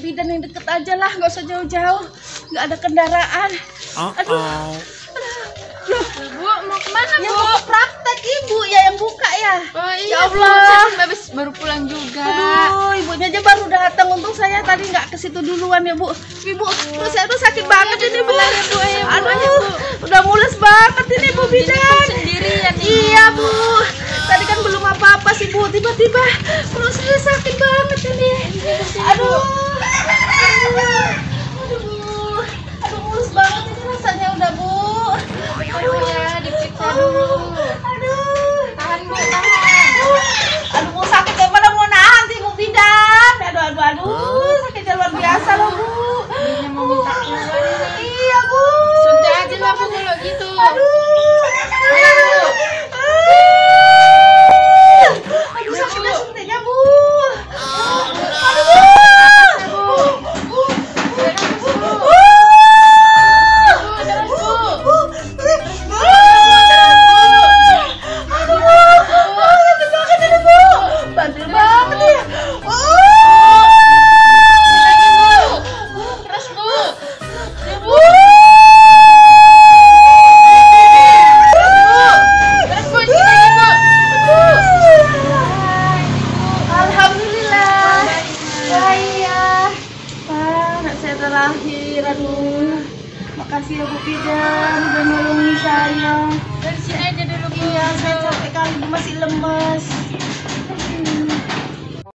bidan yang deket aja lah, nggak usah jauh-jauh. Nggak ada kendaraan. Aduh. Uh-oh. Bu, mau ke mana Ya bu? mau ke praktek ibu ya yang buka ya. Oh iya, Ya Bu. Allah. Saya kan habis baru pulang juga. Aduh, ibunya aja baru datang. Untung saya tadi nggak ke situ duluan ya, Bu. Ibu, terus saya tuh sakit banget ini, Bu. ya, Bu. Ayo, Bu. Aduh, Ayo, Bu. udah mules banget ini, Bu Bidan. kan sendirian ini. Iya, Bu. Tadi kan belum apa-apa sih, Bu. Tiba-tiba perut saya sakit banget Bandel banget ya. Oh. Terus Bu. Ya Bu. Aduh. Makasih ya Bu Bidan udah nolongin saya. Dari sini aja dulu Bu. Saya capek kali Bu masih lemes.